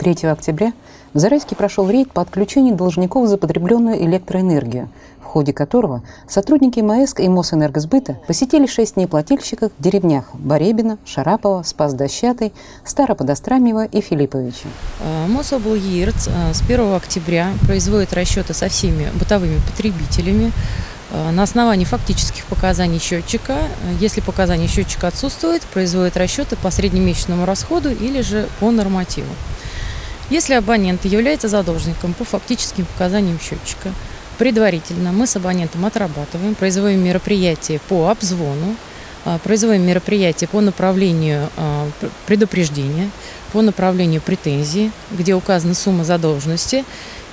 3 октября в Зарайске прошел рейд по отключению должников за потребленную электроэнергию, в ходе которого сотрудники МАЭСК и Мосэнергосбыта посетили шесть неплательщиков в деревнях Баребина, Шарапова, Спас-Дощатый, Староподострамьева и Филипповича. Э, Мособлгирц э, с 1 октября производит расчеты со всеми бытовыми потребителями э, на основании фактических показаний счетчика. Если показания счетчика отсутствуют, производит расчеты по среднемесячному расходу или же по нормативу. Если абонент является задолженником по фактическим показаниям счетчика, предварительно мы с абонентом отрабатываем, производим мероприятия по обзвону, а, производим мероприятия по направлению а, предупреждения, по направлению претензии, где указана сумма задолженности.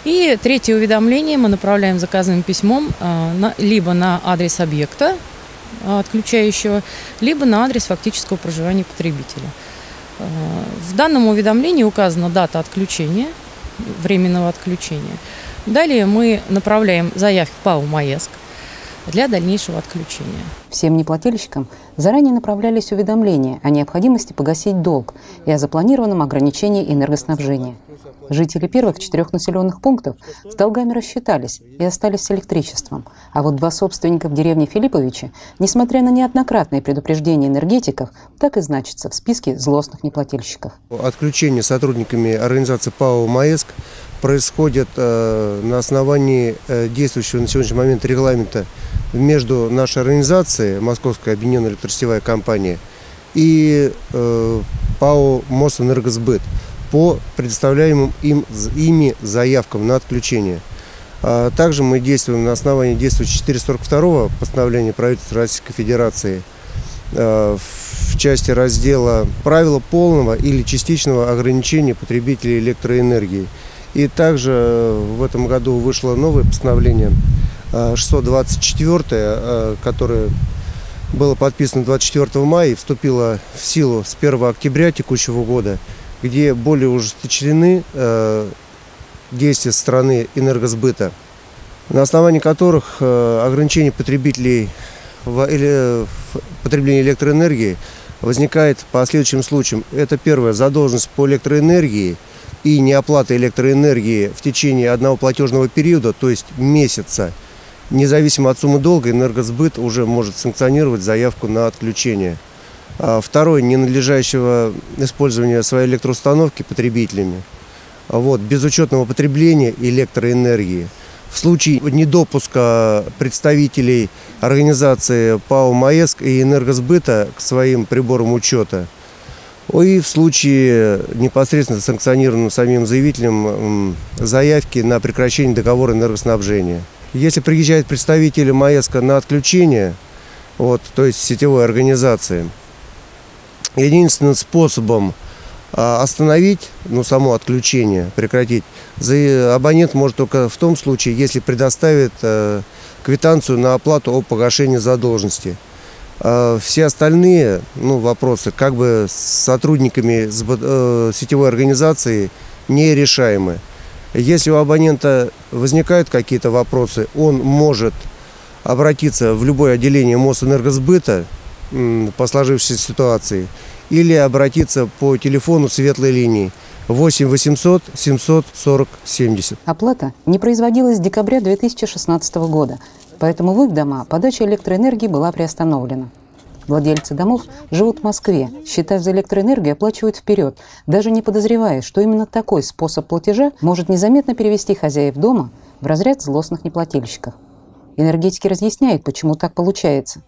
И третье уведомление мы направляем заказным письмом а, либо на адрес объекта отключающего, либо на адрес фактического проживания потребителя. В данном уведомлении указана дата отключения, временного отключения. Далее мы направляем заявки в ПАО «Маеск» для дальнейшего отключения. Всем неплательщикам заранее направлялись уведомления о необходимости погасить долг и о запланированном ограничении энергоснабжения. Жители первых четырех населенных пунктов с долгами рассчитались и остались с электричеством. А вот два собственника в деревне Филипповича, несмотря на неоднократные предупреждения энергетиков, так и значатся в списке злостных неплательщиков. Отключение сотрудниками организации ПАО «Маэск» происходит э, на основании э, действующего на сегодняшний момент регламента между нашей организацией, Московская объединенная электросетевая компания, и э, ПАО «Мосэнергосбыт» по предоставляемым им, ими заявкам на отключение. А также мы действуем на основании действующего 442 постановления правительства Российской Федерации в части раздела «Правила полного или частичного ограничения потребителей электроэнергии». И также в этом году вышло новое постановление 624, э, э, которое было подписано 24 мая и вступило в силу с 1 октября текущего года, где более ужесточены э, действия страны энергосбыта, на основании которых ограничение потребителей в потреблении электроэнергии возникает по следующим случаям. Это первое, задолженность по электроэнергии и неоплата электроэнергии в течение одного платежного периода, то есть месяца – Независимо от суммы долга, энергосбыт уже может санкционировать заявку на отключение. А второе, ненадлежащего использования своей электроустановки потребителями. Вот, безучетного потребления электроэнергии. В случае недопуска представителей организации ПАО «МАЭСК» и энергосбыта к своим приборам учета. И в случае непосредственно санкционированного самим заявителем заявки на прекращение договора энергоснабжения. Если приезжает представитель МАЭСКО на отключение, вот, то есть сетевой организации, единственным способом а, остановить, ну, само отключение, прекратить, абонент может только в том случае, если предоставит э, квитанцию на оплату о погашении задолженности. А все остальные ну, вопросы как бы с сотрудниками э, сетевой организации нерешаемы. Если у абонента возникают какие-то вопросы, он может обратиться в любое отделение Мосэнергосбыта по сложившейся ситуации или обратиться по телефону светлой линии 8 800 740 70. Оплата не производилась с декабря 2016 года, поэтому в их дома подача электроэнергии была приостановлена. Владельцы домов живут в Москве, счета за электроэнергию оплачивают вперед, даже не подозревая, что именно такой способ платежа может незаметно перевести хозяев дома в разряд злостных неплательщиков. Энергетики разъясняют, почему так получается.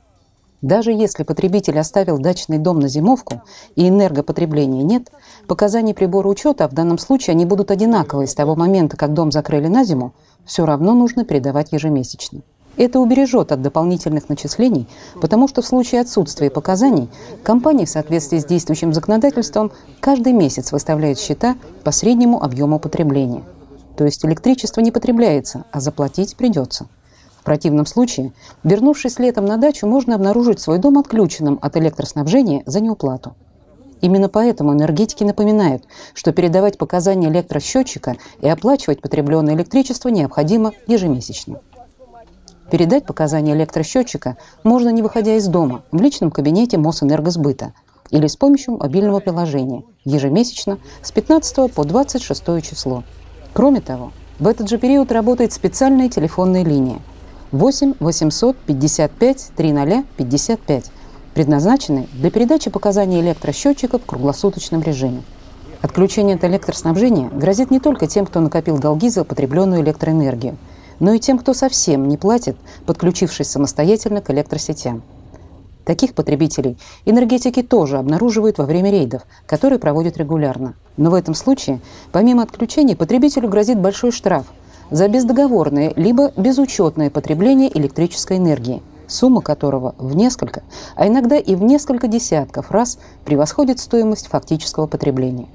Даже если потребитель оставил дачный дом на зимовку и энергопотребления нет, показания прибора учета, в данном случае они будут одинаковые с того момента, как дом закрыли на зиму, все равно нужно передавать ежемесячно. Это убережет от дополнительных начислений, потому что в случае отсутствия показаний компания в соответствии с действующим законодательством каждый месяц выставляет счета по среднему объему потребления. То есть электричество не потребляется, а заплатить придется. В противном случае, вернувшись летом на дачу, можно обнаружить свой дом отключенным от электроснабжения за неуплату. Именно поэтому энергетики напоминают, что передавать показания электросчетчика и оплачивать потребленное электричество необходимо ежемесячно. Передать показания электросчетчика можно, не выходя из дома, в личном кабинете Мосэнергосбыта. или с помощью мобильного приложения ежемесячно с 15 по 26 число. Кроме того, в этот же период работает специальная телефонная линия 8 800 55 300 55, предназначенная для передачи показаний электросчетчиков в круглосуточном режиме. Отключение от электроснабжения грозит не только тем, кто накопил долги за потребленную электроэнергию, но и тем, кто совсем не платит, подключившись самостоятельно к электросетям. Таких потребителей энергетики тоже обнаруживают во время рейдов, которые проводят регулярно. Но в этом случае, помимо отключения, потребителю грозит большой штраф за бездоговорное либо безучетное потребление электрической энергии, сумма которого в несколько, а иногда и в несколько десятков раз превосходит стоимость фактического потребления.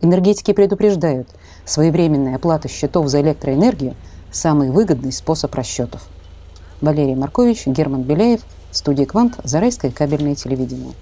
Энергетики предупреждают, своевременная оплата счетов за электроэнергию – самый выгодный способ расчетов. Валерий Маркович, Герман Беляев, студия «Квант», Зарайское кабельное телевидение.